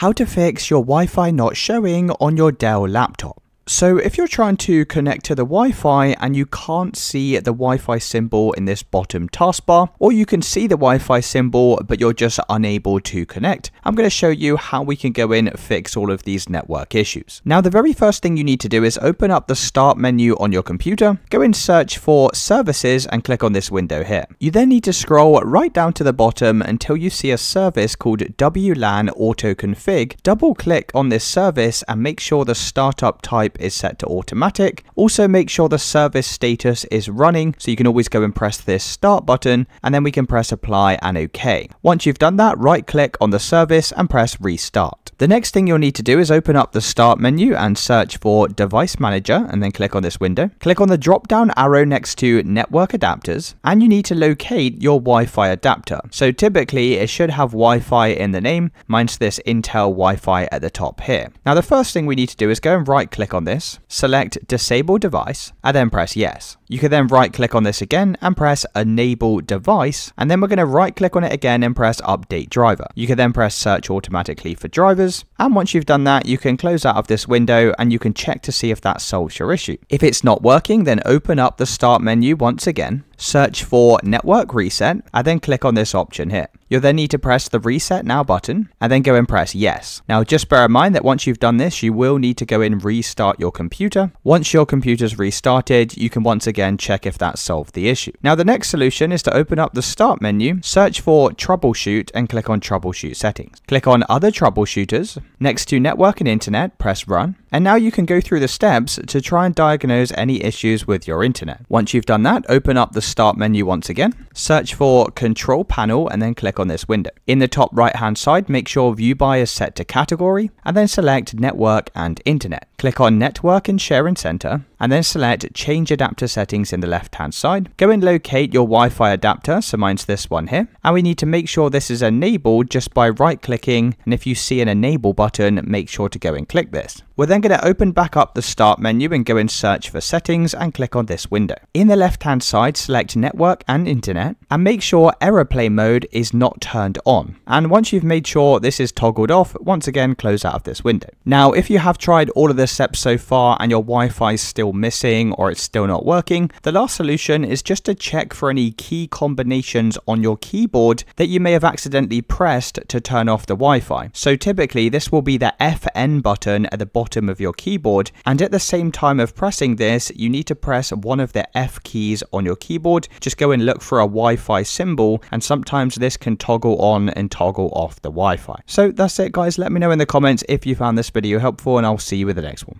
how to fix your Wi-Fi not showing on your Dell laptop. So if you're trying to connect to the Wi-Fi and you can't see the Wi-Fi symbol in this bottom taskbar, or you can see the Wi-Fi symbol but you're just unable to connect, I'm going to show you how we can go in and fix all of these network issues. Now the very first thing you need to do is open up the start menu on your computer, go in search for services and click on this window here. You then need to scroll right down to the bottom until you see a service called WLAN Auto Config. Double click on this service and make sure the startup type is set to automatic. Also make sure the service status is running so you can always go and press this start button and then we can press apply and OK. Once you've done that, right click on the service and press restart. The next thing you'll need to do is open up the start menu and search for device manager and then click on this window. Click on the drop down arrow next to network adapters and you need to locate your Wi-Fi adapter. So typically it should have Wi-Fi in the name, mine's this Intel Wi-Fi at the top here. Now the first thing we need to do is go and right click on this, select disable device, and then press yes. You can then right click on this again and press enable device, and then we're going to right click on it again and press update driver. You can then press search automatically for drivers, and once you've done that, you can close out of this window and you can check to see if that solves your issue. If it's not working, then open up the start menu once again, search for network reset, and then click on this option here. You'll then need to press the reset now button and then go and press yes. Now just bear in mind that once you've done this, you will need to go and restart your computer. Once your computer's restarted, you can once again check if that solved the issue. Now the next solution is to open up the start menu, search for troubleshoot and click on troubleshoot settings. Click on other troubleshooters. Next to network and internet, press run. And now you can go through the steps to try and diagnose any issues with your internet. Once you've done that, open up the start menu once again, search for control panel and then click on this window. In the top right hand side, make sure view by is set to category and then select network and internet. Click on network and sharing center and then select change adapter settings in the left hand side. Go and locate your Wi-Fi adapter, so mine's this one here. And we need to make sure this is enabled just by right clicking and if you see an enable button, make sure to go and click this. We're then going to open back up the start menu and go and search for settings and click on this window. In the left hand side, select network and internet and make sure airplane mode is not turned on. And once you've made sure this is toggled off, once again close out of this window. Now if you have tried all of the steps so far and your Wi-Fi is still missing or it's still not working, the last solution is just to check for any key combinations on your keyboard that you may have accidentally pressed to turn off the Wi-Fi. So typically this will be the FN button at the bottom bottom of your keyboard and at the same time of pressing this you need to press one of the F keys on your keyboard. Just go and look for a Wi-Fi symbol and sometimes this can toggle on and toggle off the Wi-Fi. So that's it guys. Let me know in the comments if you found this video helpful and I'll see you with the next one